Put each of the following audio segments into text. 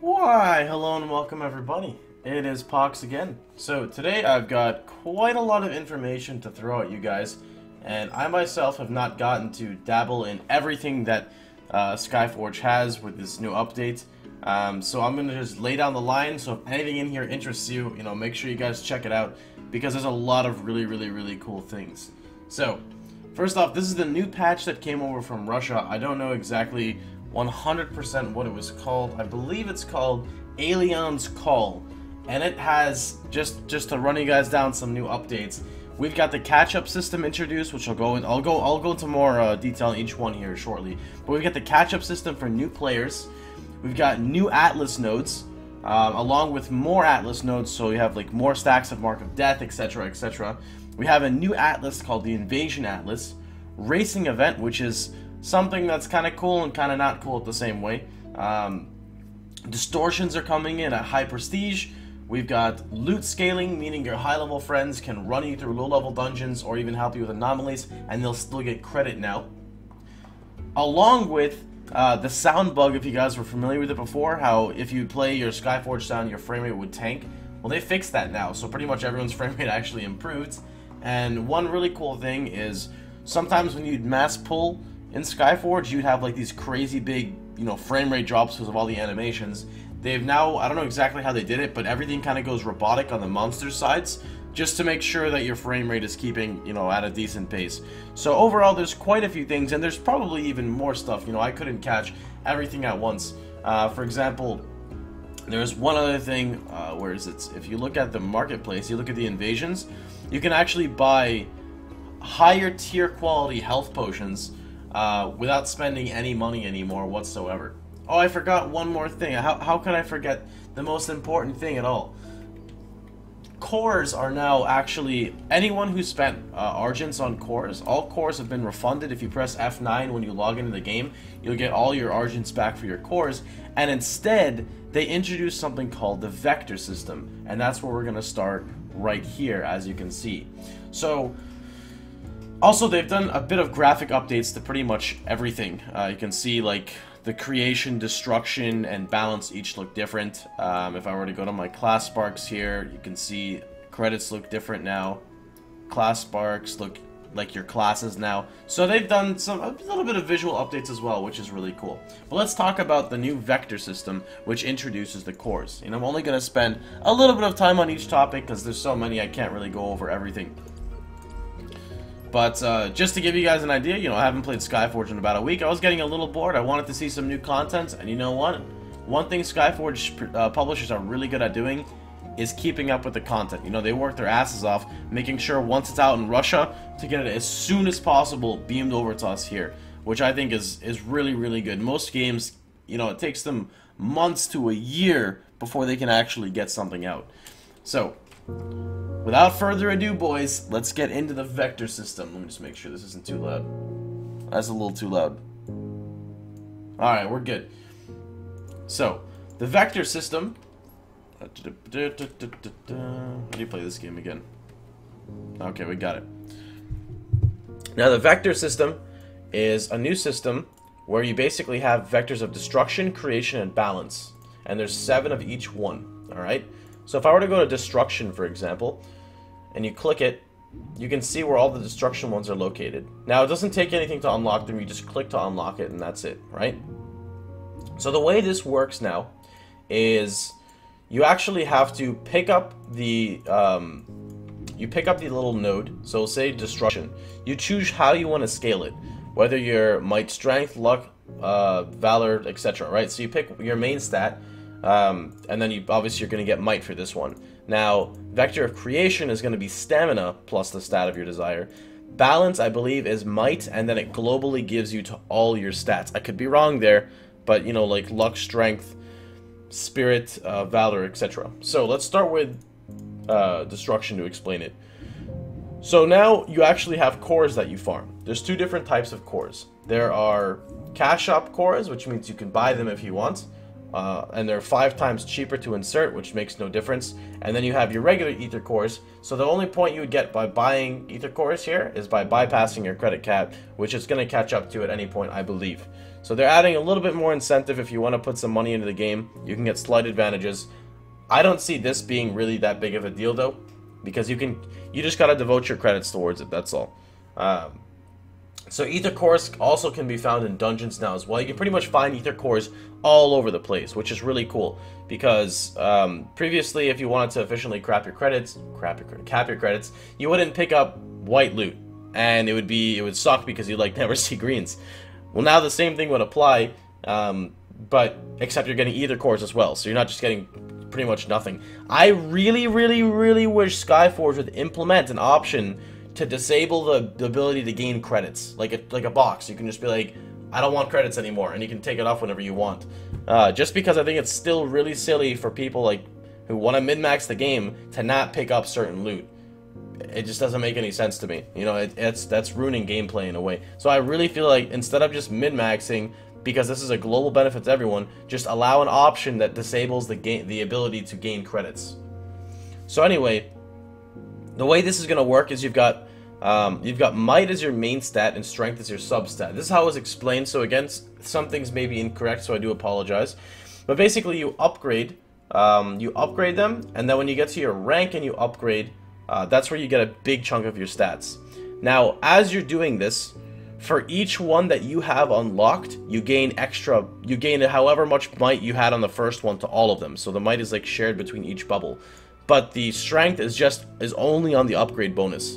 Why, hello and welcome everybody. It is Pohx again. So today I've got quite a lot of information to throw at you guys, and I myself have not gotten to dabble in everything that uh, Skyforge has with this new update. Um, so I'm gonna just lay down the line. So if anything in here interests you, you know, make sure you guys check it out because there's a lot of really, really, really cool things. So first off, this is the new patch that came over from Russia. I don't know exactly 100% what it was called. I believe it's called Aelion's Call, and it has just just to run you guys down some new updates. We've got the catch-up system introduced, which I'll go in. I'll go. I'll go into more uh, detail on each one here shortly. But we've got the catch-up system for new players. We've got new Atlas nodes, um, along with more Atlas nodes, so you have like more stacks of Mark of Death, etc., etc. We have a new Atlas called the Invasion Atlas, racing event, which is something that's kind of cool and kind of not cool at the same way. Um, distortions are coming in at high prestige. We've got loot scaling, meaning your high-level friends can run you through low-level dungeons or even help you with anomalies, and they'll still get credit now. Along with uh, the sound bug, if you guys were familiar with it before, how if you play your Skyforge sound, your frame rate would tank. Well, they fixed that now, so pretty much everyone's frame rate actually improved. And one really cool thing is sometimes when you'd mass pull in Skyforge, you'd have like these crazy big, you know, frame rate drops because of all the animations. They've now, I don't know exactly how they did it, but everything kind of goes robotic on the monster sides just to make sure that your frame rate is keeping, you know, at a decent pace. So overall, there's quite a few things, and there's probably even more stuff. You know, I couldn't catch everything at once. Uh, for example, there's one other thing, uh, where is it? If you look at the marketplace, you look at the invasions, you can actually buy higher tier quality health potions uh, without spending any money anymore whatsoever. Oh, I forgot one more thing. How, how could I forget the most important thing at all? Cores are now actually, anyone who spent uh, Argents on cores, all cores have been refunded. If you press F9 when you log into the game, you'll get all your Argents back for your cores. And instead, they introduced something called the Vector system. And that's where we're going to start right here, as you can see. So, also, they've done a bit of graphic updates to pretty much everything. Uh, you can see, like, the creation, destruction, and balance each look different. Um, if I were to go to my class sparks here, you can see credits look different now. Class sparks look like your classes now. So they've done some a little bit of visual updates as well, which is really cool. But let's talk about the new vector system, which introduces the cores. And I'm only going to spend a little bit of time on each topic because there's so many I can't really go over everything. But uh, just to give you guys an idea, you know, I haven't played Skyforge in about a week. I was getting a little bored. I wanted to see some new content, and you know what? One thing Skyforge uh, publishers are really good at doing is keeping up with the content. You know, they work their asses off, making sure once it's out in Russia, to get it as soon as possible beamed over to us here, which I think is, is really, really good. Most games, you know, it takes them months to a year before they can actually get something out. So, Without further ado, boys, let's get into the vector system. Let me just make sure this isn't too loud. That's a little too loud. Alright, we're good. So, the vector system... How do you play this game again? Okay, we got it. Now, the vector system is a new system where you basically have vectors of destruction, creation, and balance. And there's seven of each one, alright? So if I were to go to destruction, for example, and you click it, you can see where all the destruction ones are located. Now, it doesn't take anything to unlock them. You just click to unlock it, and that's it, right? So the way this works now is you actually have to pick up the um, you pick up the little node. So say destruction. You choose how you want to scale it, whether you're might, strength, luck, uh, valor, etc. Right? So you pick your main stat um, and then you obviously you're going to get might for this one. Now, vector of creation is going to be stamina plus the stat of your desire. Balance, I believe, is might, and then it globally gives you to all your stats. I could be wrong there, but you know, like luck, strength, spirit, uh, valor, etc. So let's start with uh, destruction to explain it. So now you actually have cores that you farm. There's two different types of cores. There are cash shop cores, which means you can buy them if you want, uh, and they're five times cheaper to insert, which makes no difference. And then you have your regular Ether cores. So the only point you would get by buying Ether cores here is by bypassing your credit cap, which is going to catch up to at any point, I believe. So they're adding a little bit more incentive if you want to put some money into the game. You can get slight advantages. I don't see this being really that big of a deal though, because you can you just gotta devote your credits towards it. That's all. Um, so ether cores also can be found in dungeons now as well. You can pretty much find ether cores all over the place, which is really cool because um, previously, if you wanted to efficiently crap your credits, crap your cap your credits, you wouldn't pick up white loot, and it would be it would suck because you like never see greens. Well, now the same thing would apply, um, but except you're getting ether cores as well, so you're not just getting pretty much nothing. I really, really, really wish Skyforge would implement an option to disable the, the ability to gain credits, like a, like a box. You can just be like, I don't want credits anymore, and you can take it off whenever you want. Uh, just because I think it's still really silly for people like who want to min-max the game to not pick up certain loot. It just doesn't make any sense to me. You know, it, it's that's ruining gameplay in a way. So I really feel like instead of just min-maxing, because this is a global benefit to everyone, just allow an option that disables the game the ability to gain credits. So anyway, the way this is going to work is you've got um, you've got might as your main stat and strength as your substat. This is how it was explained, so again, some things may be incorrect, so I do apologize. But basically, you upgrade, um, you upgrade them, and then when you get to your rank and you upgrade, uh, that's where you get a big chunk of your stats. Now, as you're doing this, for each one that you have unlocked, you gain extra, you gain however much might you had on the first one to all of them. So the might is like shared between each bubble. But the strength is just, is only on the upgrade bonus.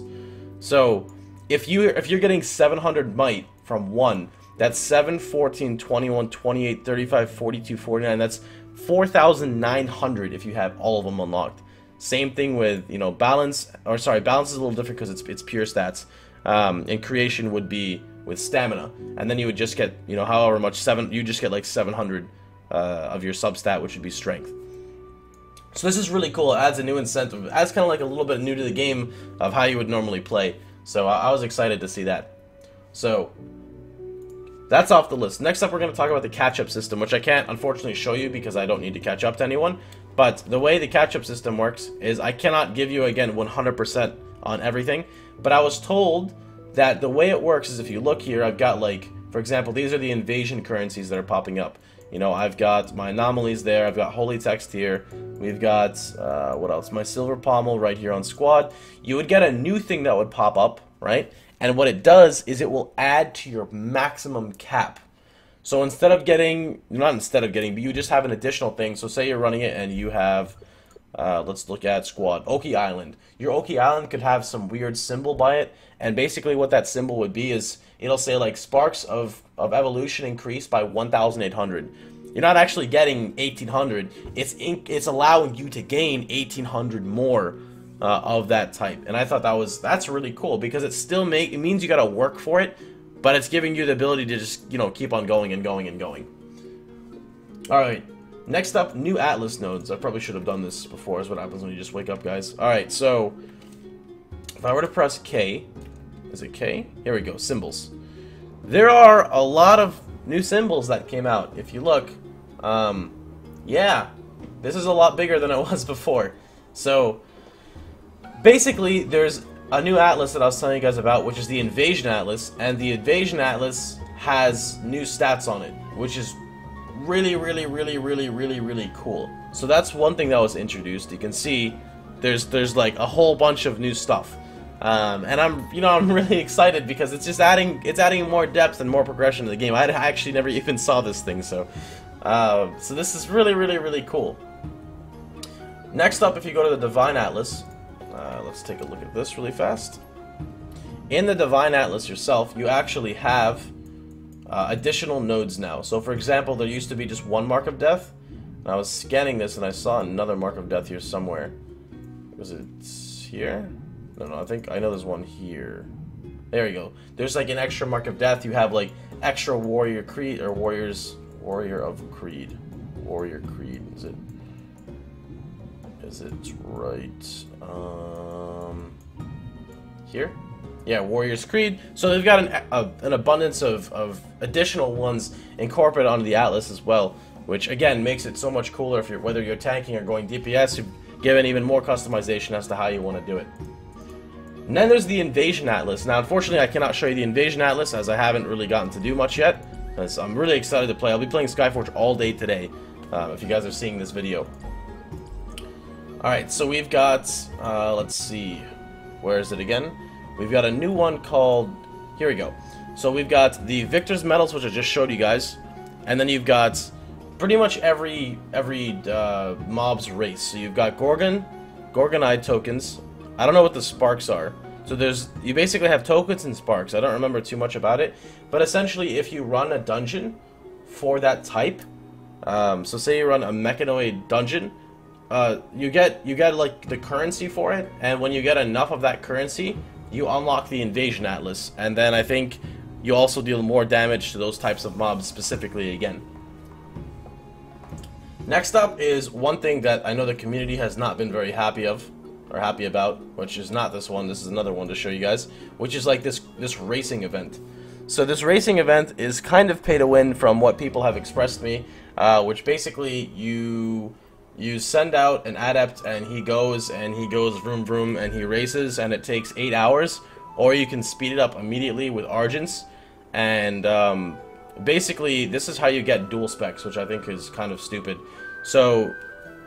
So if you if you're getting 700 might from one, that's 7, 14, 21, 28, 35, 42, 49. That's 4,900 if you have all of them unlocked. Same thing with, you know, balance, or sorry, balance is a little different because it's, it's pure stats. Um, and creation would be with stamina. And then you would just get, you know, however much, seven, you just get like 700 uh, of your substat, which would be strength. So this is really cool. It adds a new incentive. It adds kind of like a little bit new to the game of how you would normally play. So I, I was excited to see that. So that's off the list. Next up, we're going to talk about the catch-up system, which I can't unfortunately show you because I don't need to catch up to anyone. But the way the catch-up system works is I cannot give you, again, 100% on everything. But I was told that the way it works is if you look here, I've got like, for example, these are the invasion currencies that are popping up. You know, I've got my anomalies there. I've got holy text here. We've got, uh, what else? My silver pommel right here on squad. You would get a new thing that would pop up, right? And what it does is it will add to your maximum cap. So instead of getting, not instead of getting, but you just have an additional thing. So say you're running it and you have, uh, let's look at squad, Oki Island. Your Oki Island could have some weird symbol by it. And basically what that symbol would be is it'll say like sparks of, of evolution increased by 1,800. You're not actually getting 1,800. It's it's allowing you to gain 1,800 more uh, of that type. And I thought that was that's really cool because it still make it means you gotta work for it, but it's giving you the ability to just you know keep on going and going and going. All right. Next up, new Atlas nodes. I probably should have done this before. Is what happens when you just wake up, guys. All right. So if I were to press K, is it K? Here we go, symbols. There are a lot of new symbols that came out. If you look, um, yeah, this is a lot bigger than it was before. So, basically, there's a new atlas that I was telling you guys about, which is the Invasion Atlas, and the Invasion Atlas has new stats on it, which is really, really, really, really, really, really cool. So that's one thing that was introduced. You can see there's there's like a whole bunch of new stuff. Um, and I'm, you know, I'm really excited because it's just adding, it's adding more depth and more progression to the game. I actually never even saw this thing, so, uh, so this is really, really, really cool. Next up, if you go to the Divine Atlas, uh, let's take a look at this really fast. In the Divine Atlas yourself, you actually have uh, additional nodes now. So, for example, there used to be just one Mark of Death. And I was scanning this and I saw another Mark of Death here somewhere. Was it here? No, no, I think I know there's one here. There you go. There's like an extra mark of death. You have like extra warrior creed or warriors warrior of creed. Warrior creed. Is it? Is it right? Um, here. Yeah, Warriors Creed. So they've got an, a, an abundance of, of additional ones incorporated onto the Atlas as well. which again makes it so much cooler if you're whether you're tanking or going DPS. You've given even more customization as to how you want to do it. And then there's the Invasion Atlas. Now, unfortunately, I cannot show you the Invasion Atlas as I haven't really gotten to do much yet. I'm really excited to play. I'll be playing Skyforge all day today, uh, if you guys are seeing this video. Alright, so we've got, uh, let's see, where is it again? We've got a new one called, here we go. So we've got the Victor's Medals, which I just showed you guys, and then you've got pretty much every every uh, mob's race. So you've got Gorgon, Gorgonide tokens. I don't know what the sparks are. So there's you basically have tokens and sparks. I don't remember too much about it, but essentially, if you run a dungeon for that type, um, so say you run a mechanoid dungeon, uh, you get you get like the currency for it, and when you get enough of that currency, you unlock the invasion atlas, and then I think you also deal more damage to those types of mobs specifically again. Next up is one thing that I know the community has not been very happy of, or happy about, which is not this one, this is another one to show you guys, which is like this, this racing event. So this racing event is kind of pay to win from what people have expressed me, uh, which basically you you send out an adept and he goes and he goes vroom vroom and he races and it takes 8 hours, or you can speed it up immediately with Argents, and um, basically this is how you get dual specs, which I think is kind of stupid. So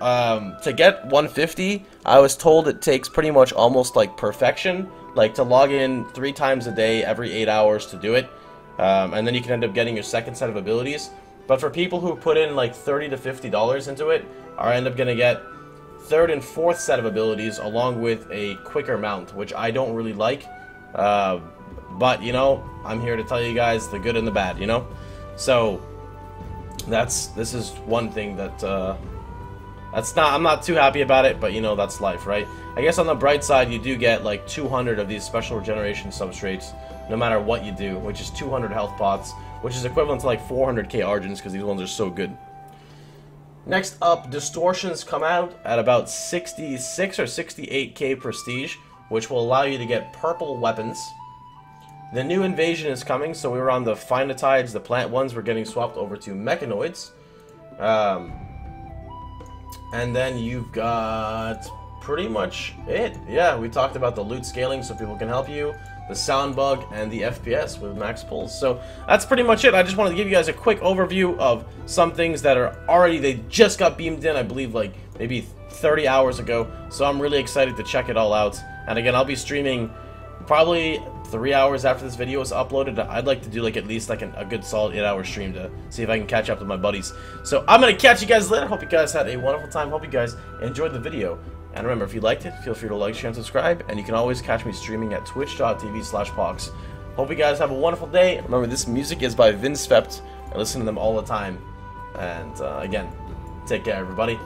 um, to get 150, I was told it takes pretty much almost like perfection, like to log in three times a day every eight hours to do it, um, and then you can end up getting your second set of abilities. But for people who put in like 30 to 50 dollars into it, I end up gonna get third and fourth set of abilities along with a quicker mount, which I don't really like. Uh, but you know, I'm here to tell you guys the good and the bad, you know. So that's this is one thing that uh, that's not I'm not too happy about it, but you know that's life, right? I guess on the bright side, you do get like 200 of these special regeneration substrates, no matter what you do, which is 200 health pots, which is equivalent to like 400k Argents because these ones are so good. Next up, distortions come out at about 66 or 68k prestige, which will allow you to get purple weapons. The new invasion is coming, so we were on the Phytotides, the plant ones, we're getting swapped over to Mechanoids. Um, and then you've got pretty much it. Yeah, we talked about the loot scaling so people can help you, the sound bug, and the FPS with max pulls. So that's pretty much it. I just wanted to give you guys a quick overview of some things that are already, they just got beamed in, I believe like maybe 30 hours ago. So I'm really excited to check it all out. And again, I'll be streaming probably three hours after this video is uploaded. I'd like to do like at least like an, a good solid eight hour stream to see if I can catch up with my buddies. So I'm gonna catch you guys later. Hope you guys had a wonderful time. Hope you guys enjoyed the video. And remember, if you liked it, feel free to like, share, and subscribe. And you can always catch me streaming at twitch.tv slash pohx. Hope you guys have a wonderful day. Remember, this music is by Vince Vept. I listen to them all the time. And uh, again, take care, everybody.